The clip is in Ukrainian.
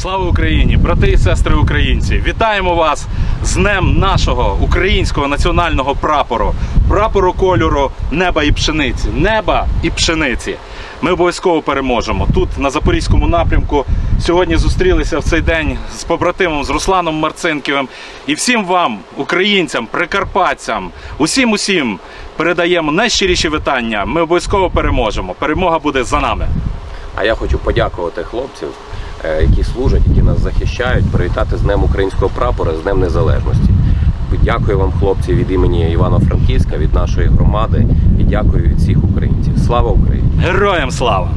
Слава Україні, брати і сестри українці! Вітаємо вас з днем нашого українського національного прапору, прапору кольору неба і пшениці. Неба і пшениці. Ми обов'язково переможемо. Тут на запорізькому напрямку сьогодні зустрілися в цей день з побратимом з Русланом Марцинківим. І всім вам, українцям, прикарпатцям, усім усім передаємо найщиріші вітання. Ми обов'язково переможемо. Перемога буде за нами. А я хочу подякувати хлопців, е, які служать, які нас захищають, привітати з Днем українського прапора, з Днем Незалежності. Дякую вам, хлопці, від імені Івано-Франківська, від нашої громади і дякую від всіх українців. Слава Україні! Героям слава!